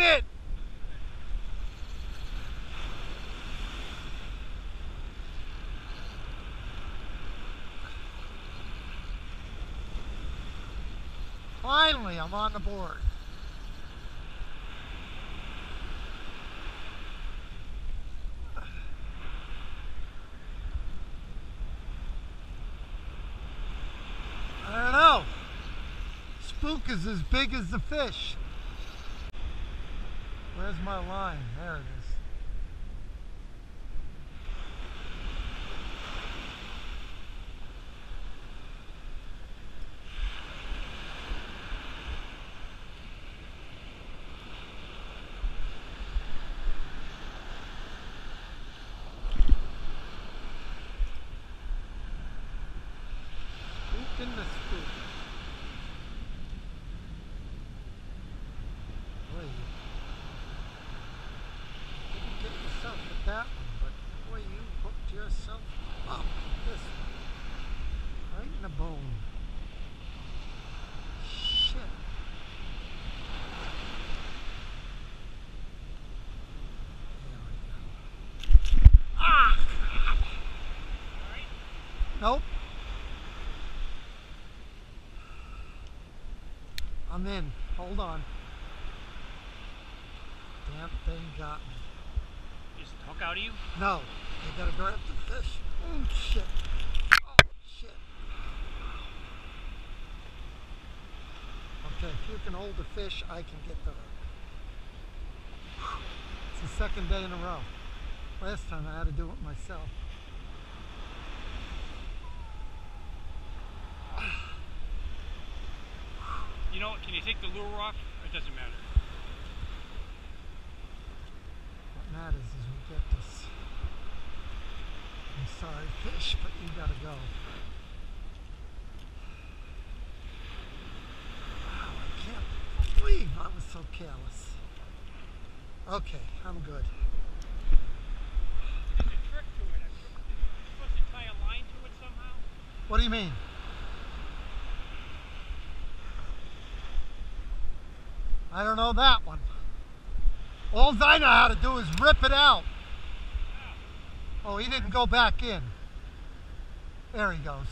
it! Finally, I'm on the board. I don't know. Spook is as big as the fish. Where's my line? There it is. Spook in the spook. Boy, you didn't get yourself with that but boy, you hooked yourself up this. Right in the bone. Shit. There we go. Ah! Nope. I'm in. Hold on. Damn thing got me. Just hook out of you? No, I gotta grab the fish. Oh shit. Oh shit. Okay, if you can hold the fish, I can get the hook. It's the second day in a row. Last time I had to do it myself. You know? Can you take the lure off? It doesn't matter. What matters is we get this. I'm sorry, fish, but you gotta go. Wow, I can't believe I was so careless. Okay, I'm good. There's a trick to it. A you're supposed to tie a line to it somehow. What do you mean? I don't know that one. All I know how to do is rip it out. Oh, he didn't go back in. There he goes.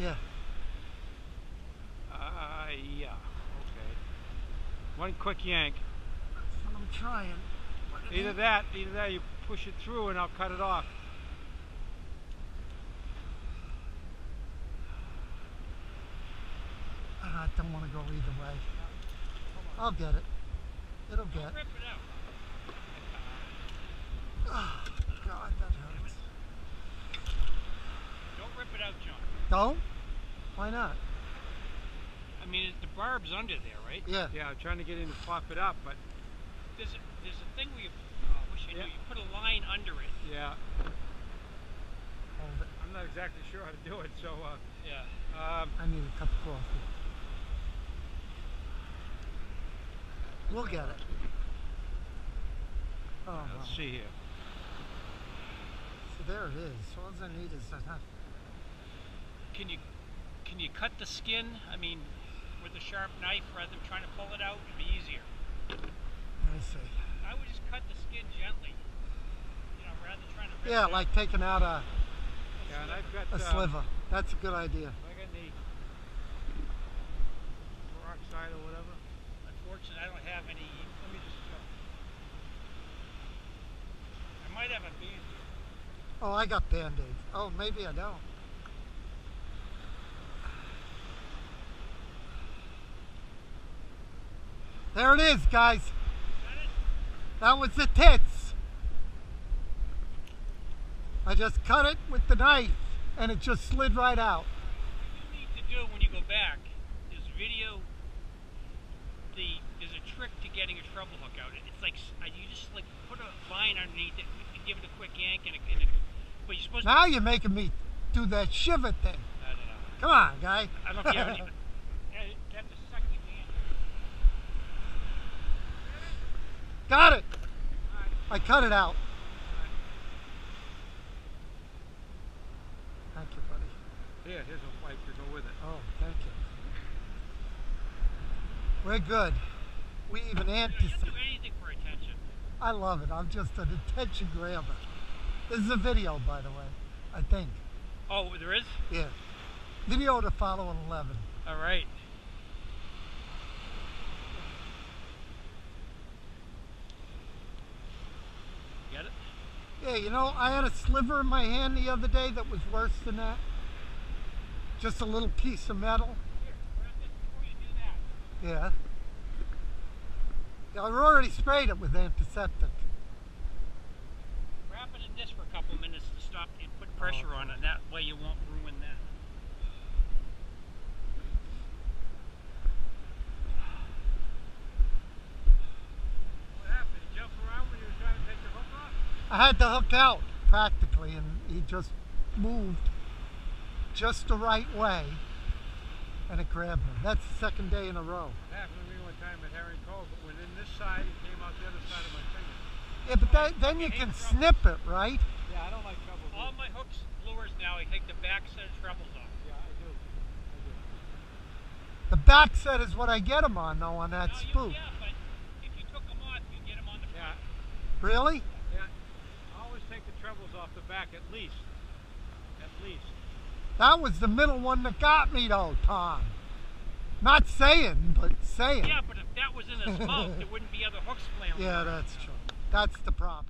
Yeah. Uh, yeah. Okay. One quick yank. I'm trying. Either that, either that, you push it through and I'll cut it off. I don't want to go either way. I'll get it. It'll get. Rip it out. Oh, God, that hurts. Don't rip it out, John. Don't? Why not? I mean, the barb's under there, right? Yeah. Yeah, I'm trying to get in to pop it up, but there's a, there's a thing where you, oh, I wish I Yeah. knew. You put a line under it. Yeah, I'm not exactly sure how to do it, so uh, Yeah. um, I need a cup of coffee. We'll get it. Oh, well. let's see here. So there it is. All I need is that. Can you can you cut the skin? I mean, with a sharp knife rather than trying to pull it out, it'd be easier. Let me see. I would just cut the skin gently. You know, rather than trying to. rip Yeah, it out. like taking out a, Yeah, and I've got a uh, sliver. That's a good idea. I got any peroxide or whatever. Unfortunately, I don't have any. Let me just check. I might have a band here. Oh, I got band-aids. Oh, maybe I don't. There it is, guys. That was the tits. I just cut it with the knife and it just slid right out. What you need to do when you go back is video the. There's a trick to getting a treble hook out. It's like uh, you just like put a line underneath it and give it a quick yank and, it, and it, but you're supposed Now you're making me do that shiver thing. I don't know. Come on, guy. I don't know if you have any. Yeah, you have to suck your hand. Got it. I cut it out. Thank you, buddy. Here, here's a wipe to go with it. Oh, thank you. We're good. We even You anti. don't do anything for attention. I love it. I'm just an attention grabber. This is a video, by the way. I think. Oh, there is? Yeah. Video to follow at 11. All right. Get it? You know, I had a sliver in my hand the other day that was worse than that. Just a little piece of metal. Here, grab this before you do that. Yeah. Yeah, I already sprayed it with antiseptic. Wrap it in this for a couple minutes to stop and put pressure oh, on it. That way you won't ruin that. What happened? Did you jump around when you were trying to take the hook off? I had to hook out practically, and he just moved just the right way, and it grabbed me. That's the second day in a row. It happened to me one time at Herring Cove, but when in this side, it came out the other side of my finger. Yeah, but that, then you can snip it, right? Yeah, I don't like trouble. with All my hooks, lures now, I take the back set of trebles off. Yeah, I do. I do. The back set is what I get them on, though, on that Now, you- spook. yeah, but if you took them off, you get them on the Yeah, front. Really? yeah. I always take the trebles off the back at least. At least. That was the middle one that got me, though, Tom. Not saying, but saying. Yeah, but if that was in his mouth, there wouldn't be other hooks flailing. Yeah, that's true. That's the problem.